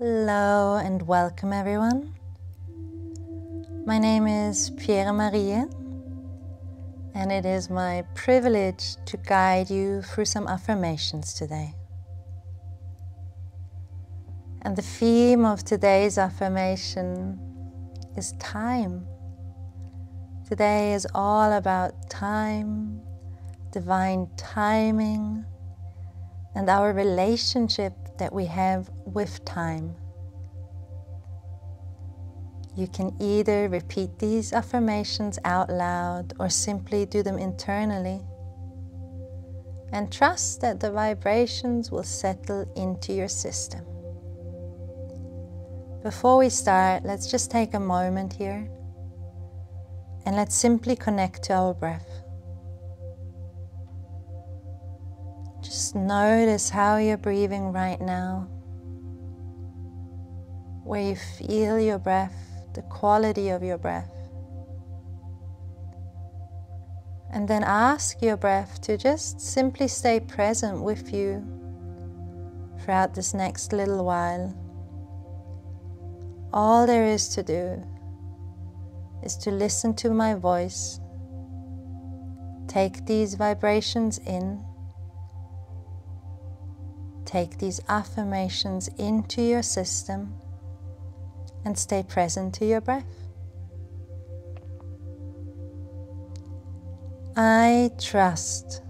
Hello and welcome everyone. My name is Piera Maria and it is my privilege to guide you through some affirmations today. And the theme of today's affirmation is time. Today is all about time, divine timing, and our relationship that we have with time. You can either repeat these affirmations out loud or simply do them internally and trust that the vibrations will settle into your system. Before we start, let's just take a moment here and let's simply connect to our breath. Just notice how you're breathing right now, where you feel your breath, the quality of your breath. And then ask your breath to just simply stay present with you throughout this next little while. All there is to do is to listen to my voice, take these vibrations in Take these affirmations into your system and stay present to your breath. I trust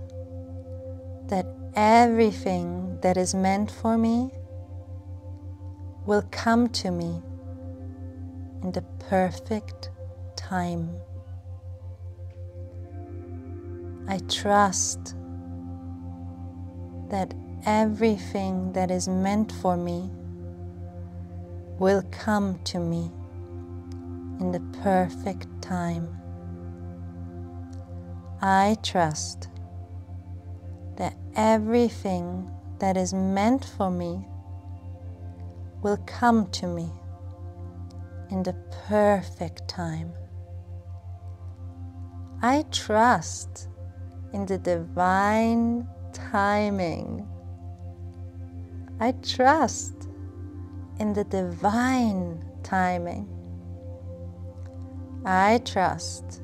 that everything that is meant for me will come to me in the perfect time. I trust that everything that is meant for me will come to me in the perfect time. I trust that everything that is meant for me will come to me in the perfect time. I trust in the divine timing I trust in the divine timing. I trust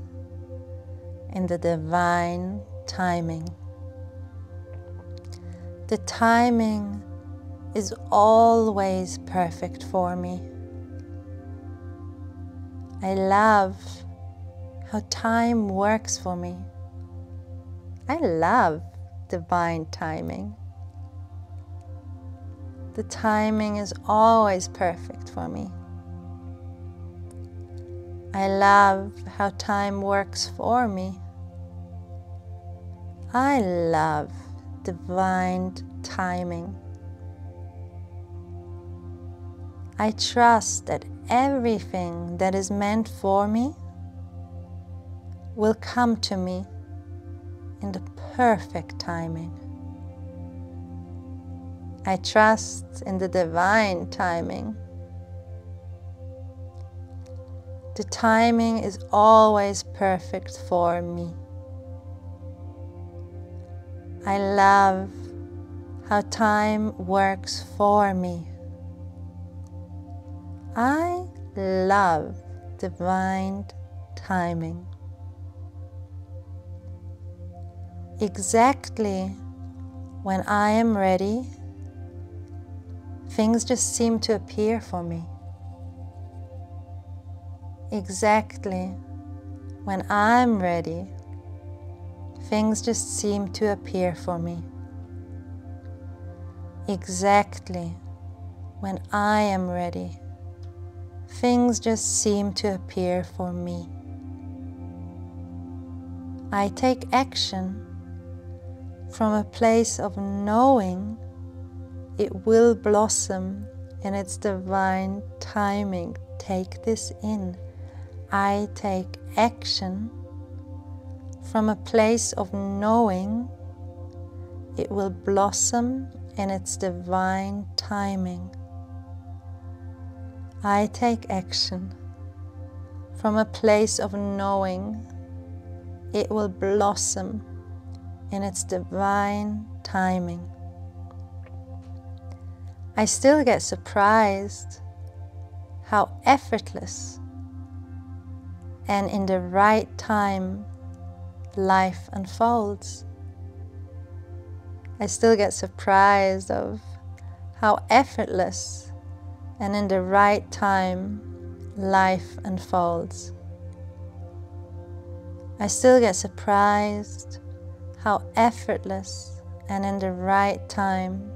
in the divine timing. The timing is always perfect for me. I love how time works for me. I love divine timing. The timing is always perfect for me. I love how time works for me. I love divine timing. I trust that everything that is meant for me will come to me in the perfect timing. I trust in the divine timing. The timing is always perfect for me. I love how time works for me. I love divine timing. Exactly when I am ready Things just seem to appear for me. Exactly when I'm ready, things just seem to appear for me. Exactly when I am ready, things just seem to appear for me. I take action from a place of knowing it will blossom in its divine timing. Take this in. I take action from a place of knowing it will blossom in its divine timing. I take action from a place of knowing it will blossom in its divine timing. I still get surprised how effortless and in the right time life unfolds. I still get surprised of how effortless and in the right time life unfolds. I still get surprised how effortless and in the right time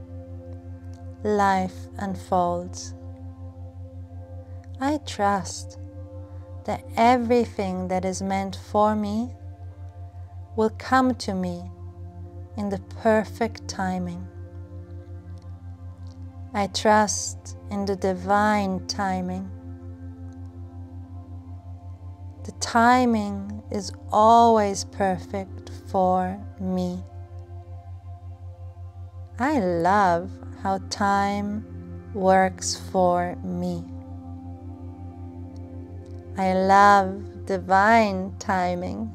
life unfolds. I trust that everything that is meant for me will come to me in the perfect timing. I trust in the divine timing. The timing is always perfect for me. I love how time works for me. I love divine timing.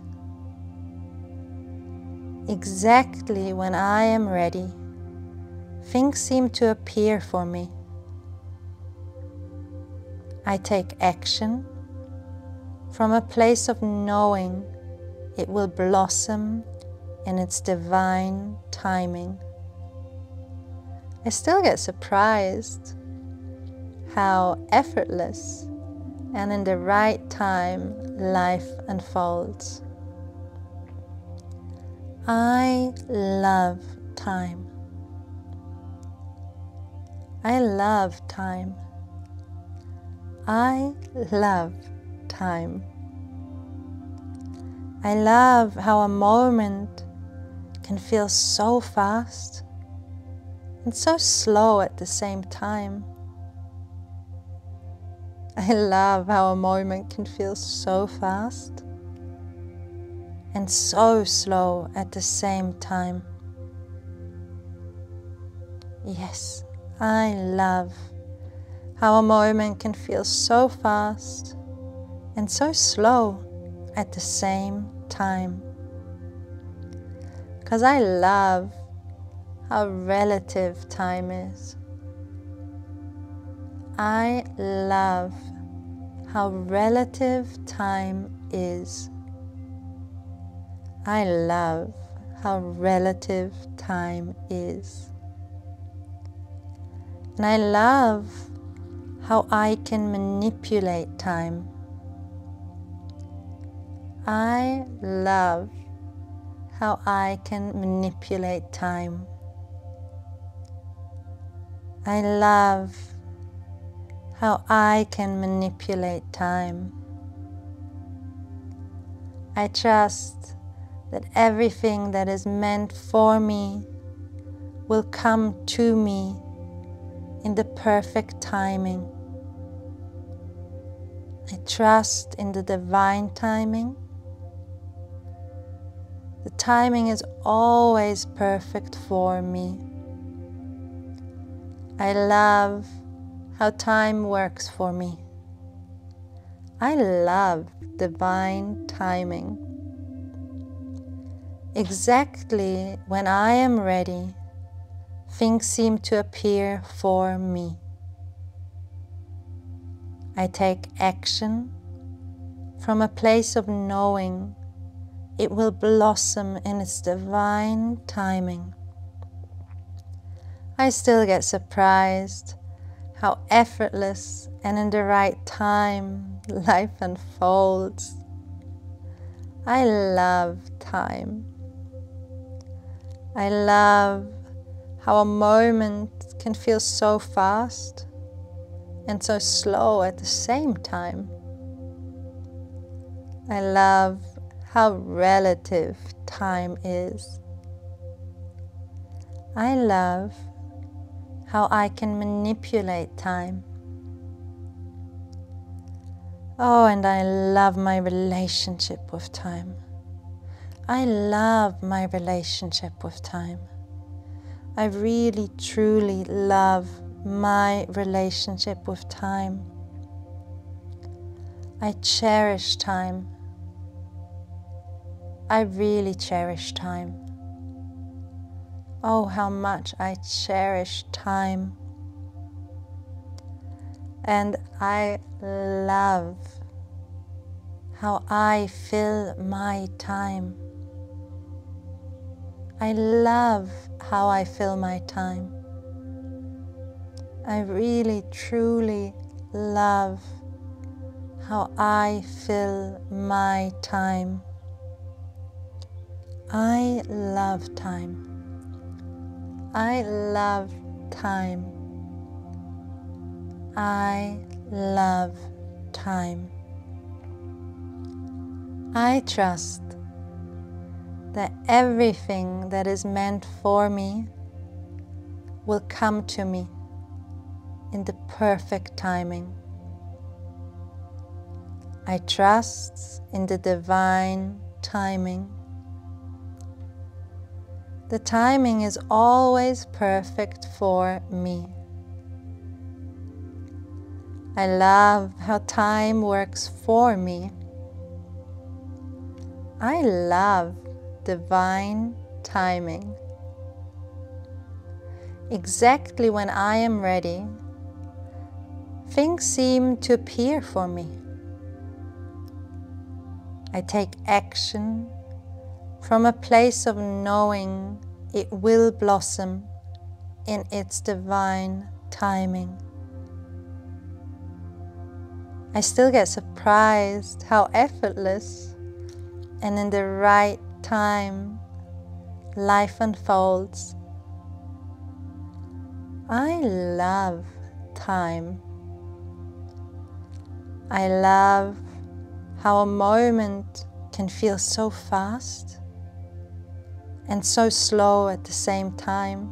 Exactly when I am ready, things seem to appear for me. I take action from a place of knowing it will blossom in its divine timing. I still get surprised how effortless and in the right time life unfolds. I love time. I love time. I love time. I love how a moment can feel so fast and so slow at the same time. I love how a moment can feel so fast and so slow at the same time. Yes, I love how a moment can feel so fast and so slow at the same time. Because I love how relative time is. I love how relative time is. I love how relative time is. And I love how I can manipulate time. I love how I can manipulate time. I love how I can manipulate time. I trust that everything that is meant for me will come to me in the perfect timing. I trust in the divine timing. The timing is always perfect for me. I love how time works for me. I love divine timing. Exactly when I am ready, things seem to appear for me. I take action from a place of knowing it will blossom in its divine timing. I still get surprised how effortless and in the right time life unfolds. I love time. I love how a moment can feel so fast and so slow at the same time. I love how relative time is. I love how I can manipulate time. Oh, and I love my relationship with time. I love my relationship with time. I really, truly love my relationship with time. I cherish time. I really cherish time. Oh, how much I cherish time. And I love how I fill my time. I love how I fill my time. I really, truly love how I fill my time. I love time. I love time. I love time. I trust that everything that is meant for me will come to me in the perfect timing. I trust in the divine timing. The timing is always perfect for me. I love how time works for me. I love divine timing. Exactly when I am ready, things seem to appear for me. I take action from a place of knowing it will blossom in its divine timing. I still get surprised how effortless and in the right time life unfolds. I love time. I love how a moment can feel so fast and so slow at the same time.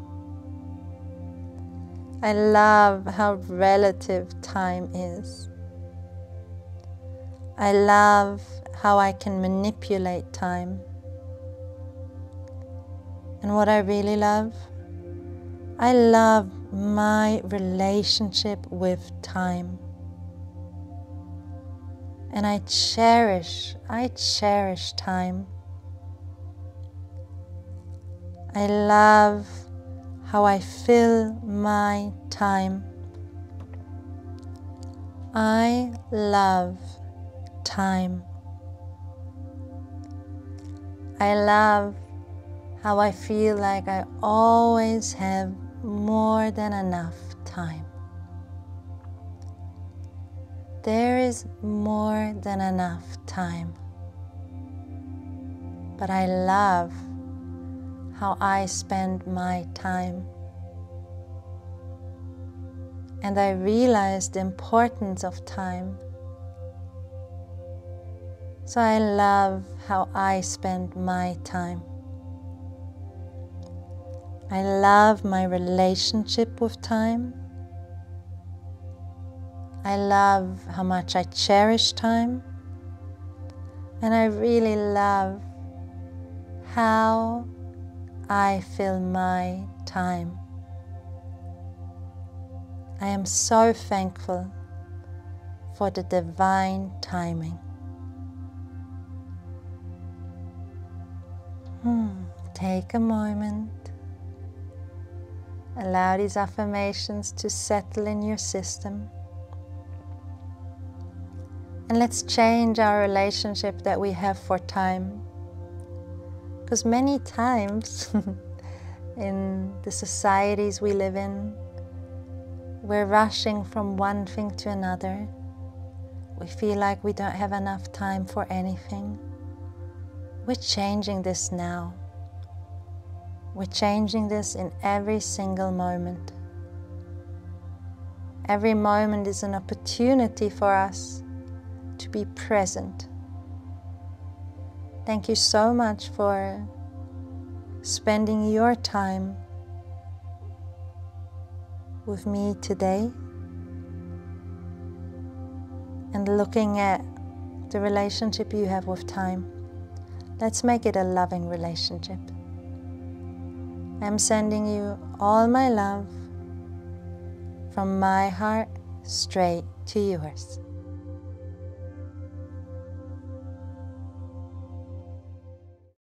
I love how relative time is. I love how I can manipulate time. And what I really love, I love my relationship with time. And I cherish, I cherish time. I love how I fill my time. I love time. I love how I feel like I always have more than enough time. There is more than enough time. But I love how I spend my time. And I realize the importance of time. So I love how I spend my time. I love my relationship with time. I love how much I cherish time. And I really love how I fill my time. I am so thankful for the divine timing. Hmm. Take a moment. Allow these affirmations to settle in your system. And let's change our relationship that we have for time. Because many times in the societies we live in, we're rushing from one thing to another. We feel like we don't have enough time for anything. We're changing this now. We're changing this in every single moment. Every moment is an opportunity for us to be present Thank you so much for spending your time with me today and looking at the relationship you have with time. Let's make it a loving relationship. I'm sending you all my love from my heart straight to yours.